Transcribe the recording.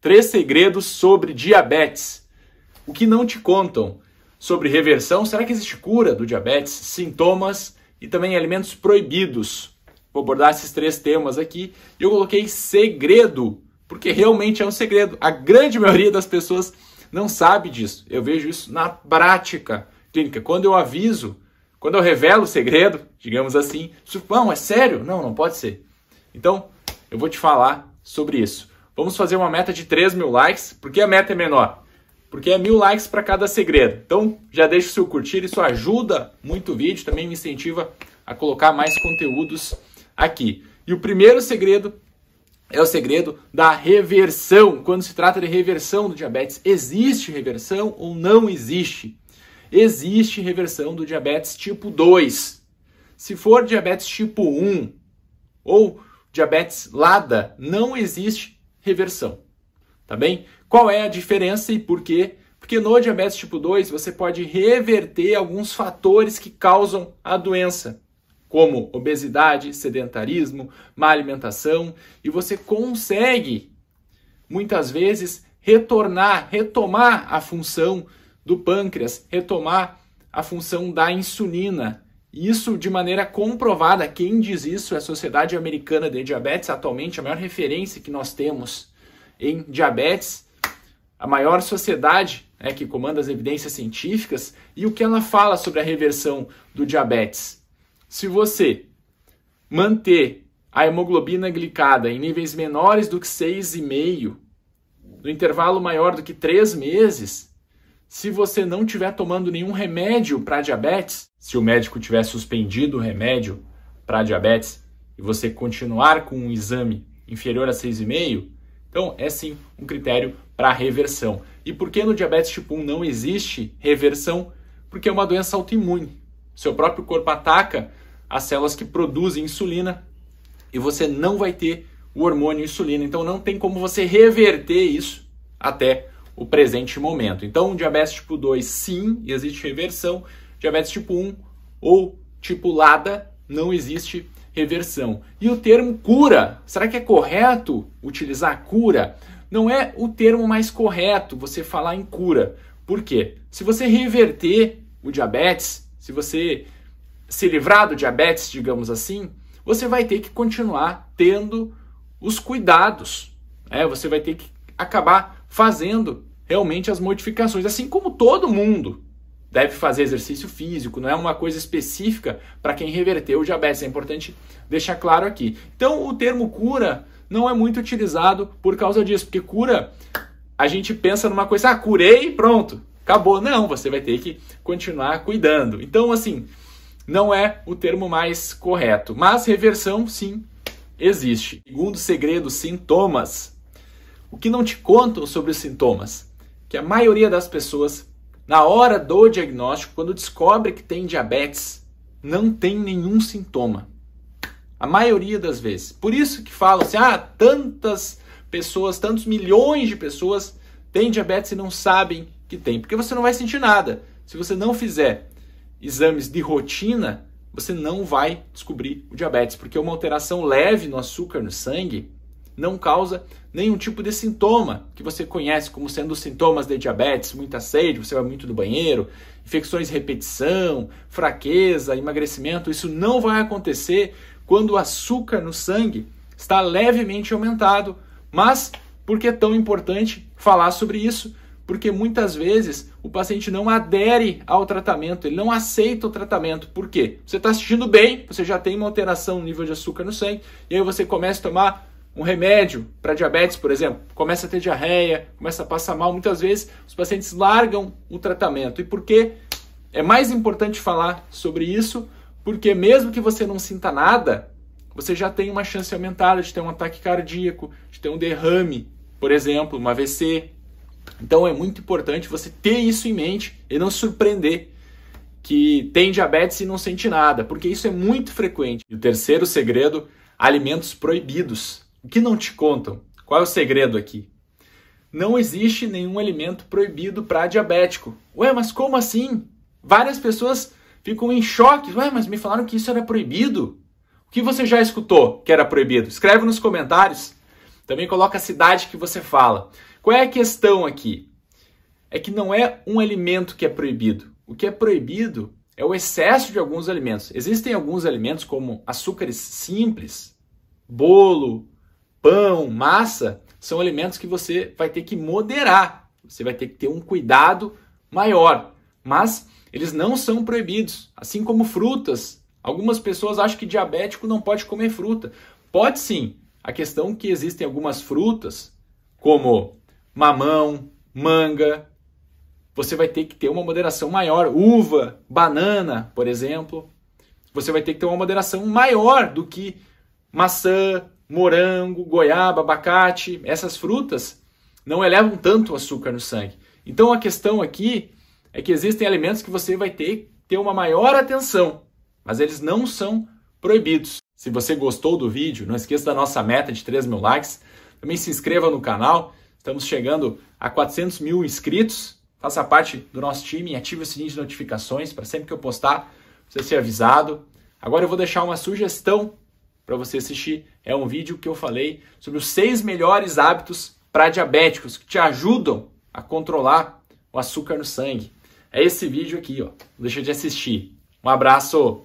Três segredos sobre diabetes. O que não te contam sobre reversão? Será que existe cura do diabetes? Sintomas e também alimentos proibidos. Vou abordar esses três temas aqui. E eu coloquei segredo, porque realmente é um segredo. A grande maioria das pessoas não sabe disso. Eu vejo isso na prática clínica. Quando eu aviso, quando eu revelo o segredo, digamos assim, não, é sério? Não, não pode ser. Então, eu vou te falar sobre isso. Vamos fazer uma meta de 3 mil likes. Por que a meta é menor? Porque é mil likes para cada segredo. Então, já deixa o seu curtir, isso ajuda muito o vídeo, também me incentiva a colocar mais conteúdos aqui. E o primeiro segredo é o segredo da reversão. Quando se trata de reversão do diabetes, existe reversão ou não existe? Existe reversão do diabetes tipo 2. Se for diabetes tipo 1 ou diabetes LADA, não existe reversão. Tá bem? Qual é a diferença e por quê? Porque no diabetes tipo 2 você pode reverter alguns fatores que causam a doença, como obesidade, sedentarismo, má alimentação, e você consegue muitas vezes retornar, retomar a função do pâncreas, retomar a função da insulina isso de maneira comprovada. Quem diz isso é a Sociedade Americana de Diabetes, atualmente a maior referência que nós temos em diabetes, a maior sociedade né, que comanda as evidências científicas. E o que ela fala sobre a reversão do diabetes? Se você manter a hemoglobina glicada em níveis menores do que 6,5, no intervalo maior do que 3 meses, se você não estiver tomando nenhum remédio para diabetes, se o médico tiver suspendido o remédio para diabetes e você continuar com um exame inferior a 6,5, então é sim um critério para reversão. E por que no diabetes tipo 1 não existe reversão? Porque é uma doença autoimune. Seu próprio corpo ataca as células que produzem insulina e você não vai ter o hormônio insulina. Então não tem como você reverter isso até o presente momento. Então, diabetes tipo 2, sim, existe reversão. Diabetes tipo 1 ou tipo LADA, não existe reversão. E o termo cura, será que é correto utilizar cura? Não é o termo mais correto você falar em cura. Por quê? Se você reverter o diabetes, se você se livrar do diabetes, digamos assim, você vai ter que continuar tendo os cuidados. É, você vai ter que acabar fazendo realmente as modificações, assim como todo mundo deve fazer exercício físico, não é uma coisa específica para quem reverteu o diabetes, é importante deixar claro aqui. Então, o termo cura não é muito utilizado por causa disso, porque cura a gente pensa numa coisa, ah, curei, pronto, acabou. Não, você vai ter que continuar cuidando. Então, assim, não é o termo mais correto, mas reversão sim existe. Segundo segredo, sintomas. O que não te contam sobre os sintomas? que a maioria das pessoas, na hora do diagnóstico, quando descobre que tem diabetes, não tem nenhum sintoma. A maioria das vezes. Por isso que falam assim: ah, tantas pessoas, tantos milhões de pessoas têm diabetes e não sabem que tem. Porque você não vai sentir nada. Se você não fizer exames de rotina, você não vai descobrir o diabetes, porque uma alteração leve no açúcar no sangue não causa nenhum tipo de sintoma que você conhece como sendo sintomas de diabetes, muita sede, você vai muito do banheiro, infecções de repetição, fraqueza, emagrecimento. Isso não vai acontecer quando o açúcar no sangue está levemente aumentado. Mas por que é tão importante falar sobre isso? Porque muitas vezes o paciente não adere ao tratamento, ele não aceita o tratamento. Por quê? Você está assistindo bem, você já tem uma alteração no nível de açúcar no sangue, e aí você começa a tomar um remédio para diabetes, por exemplo, começa a ter diarreia, começa a passar mal, muitas vezes os pacientes largam o tratamento. E por que é mais importante falar sobre isso? Porque mesmo que você não sinta nada, você já tem uma chance aumentada de ter um ataque cardíaco, de ter um derrame, por exemplo, uma AVC. Então é muito importante você ter isso em mente e não surpreender que tem diabetes e não sente nada, porque isso é muito frequente. E o terceiro segredo, alimentos proibidos. Que não te contam? Qual é o segredo aqui? Não existe nenhum alimento proibido para diabético. Ué, mas como assim? Várias pessoas ficam em choque. Ué, mas me falaram que isso era proibido. O que você já escutou que era proibido? Escreve nos comentários. Também coloca a cidade que você fala. Qual é a questão aqui? É que não é um alimento que é proibido. O que é proibido é o excesso de alguns alimentos. Existem alguns alimentos como açúcares simples, bolo, pão, massa, são alimentos que você vai ter que moderar. Você vai ter que ter um cuidado maior. Mas eles não são proibidos, assim como frutas. Algumas pessoas acham que diabético não pode comer fruta. Pode sim. A questão é que existem algumas frutas, como mamão, manga, você vai ter que ter uma moderação maior. Uva, banana, por exemplo, você vai ter que ter uma moderação maior do que maçã, morango, goiaba, abacate. Essas frutas não elevam tanto o açúcar no sangue. Então a questão aqui é que existem alimentos que você vai ter ter uma maior atenção, mas eles não são proibidos. Se você gostou do vídeo, não esqueça da nossa meta de 3 mil likes. Também se inscreva no canal. Estamos chegando a 400 mil inscritos. Faça parte do nosso time e ative o sininho de notificações para sempre que eu postar você ser avisado. Agora eu vou deixar uma sugestão para você assistir. É um vídeo que eu falei sobre os seis melhores hábitos para diabéticos que te ajudam a controlar o açúcar no sangue. É esse vídeo aqui, ó. Não deixa de assistir. Um abraço!